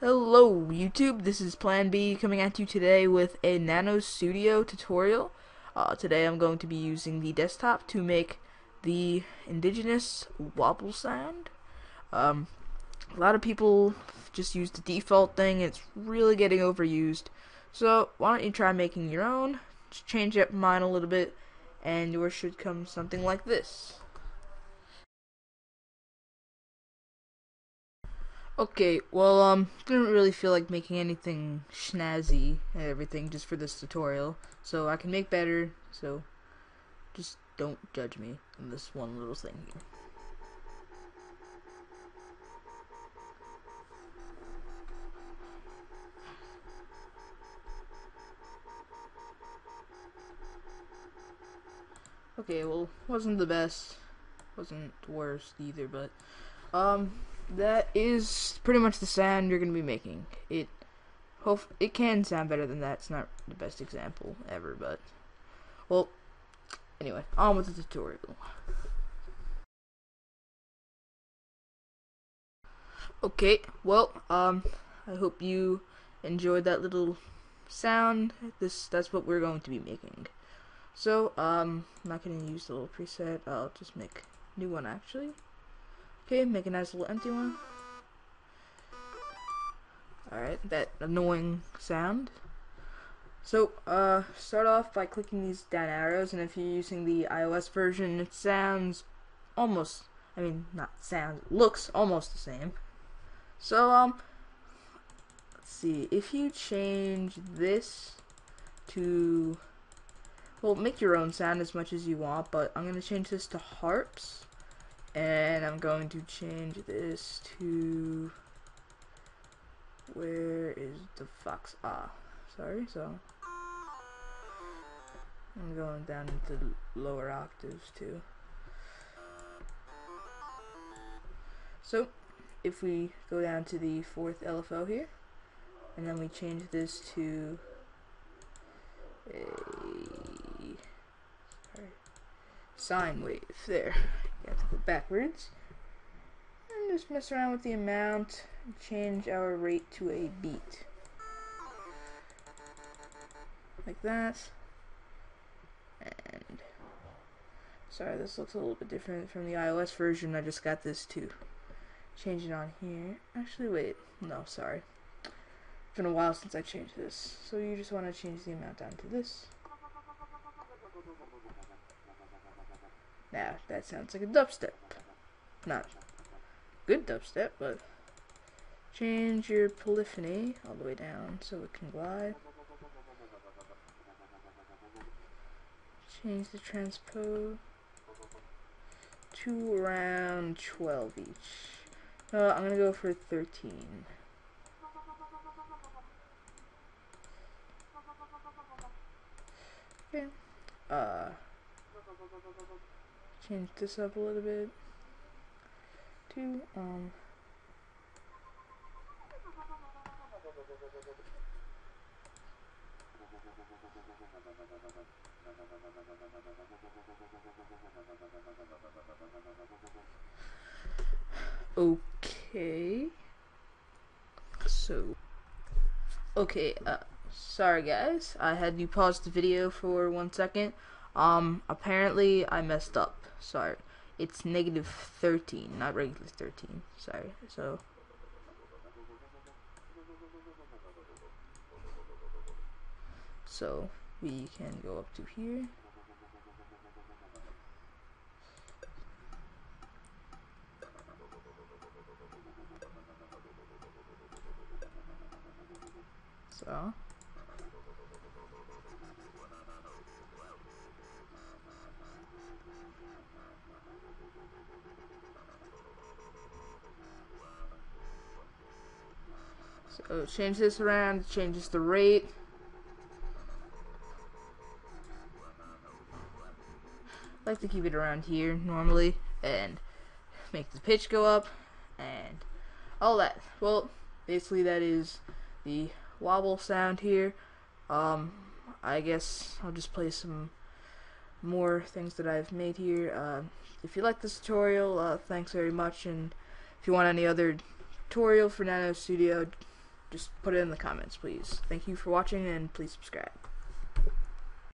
Hello YouTube, this is Plan B coming at you today with a NanoStudio tutorial. Uh, today I'm going to be using the desktop to make the indigenous wobble sound. Um, a lot of people just use the default thing, it's really getting overused. So why don't you try making your own, just change up mine a little bit, and yours should come something like this. Okay, well, um, didn't really feel like making anything snazzy and everything just for this tutorial, so I can make better, so just don't judge me on this one little thing here. Okay, well, wasn't the best, wasn't the worst either, but, um, that is pretty much the sound you're going to be making. It hope it can sound better than that. It's not the best example ever, but well, anyway, on with the tutorial. Okay, well, um, I hope you enjoyed that little sound. This that's what we're going to be making. So, um, I'm not going to use the little preset. I'll just make new one actually. Okay, make a nice little empty one. Alright, that annoying sound. So, uh, start off by clicking these down arrows, and if you're using the iOS version, it sounds almost, I mean, not sounds, looks almost the same. So, um, let's see, if you change this to, well, make your own sound as much as you want, but I'm going to change this to harps and I'm going to change this to where is the fox? Ah sorry so I'm going down into lower octaves too. So if we go down to the fourth LFO here and then we change this to a sine wave there you have to go backwards. And just mess around with the amount change our rate to a beat. Like that. And sorry, this looks a little bit different from the iOS version. I just got this to change it on here. Actually, wait. No, sorry. It's been a while since I changed this. So you just want to change the amount down to this. Now, that sounds like a dubstep. Not good dubstep, but change your polyphony all the way down so it can glide. Change the transpose to around 12 each. Uh, I'm gonna go for 13. Okay. Uh change this up a little bit. To um okay. So okay uh sorry guys I had you pause the video for one second um apparently I messed up. Sorry. It's negative 13 not regular 13 sorry. So so we can go up to here. So So change this around, changes the rate. I like to keep it around here normally and make the pitch go up and all that. Well, basically that is the wobble sound here. Um, I guess I'll just play some more things that I've made here. Uh, if you like this tutorial, uh, thanks very much, and if you want any other tutorial for NanoStudio, just put it in the comments, please. Thank you for watching, and please subscribe.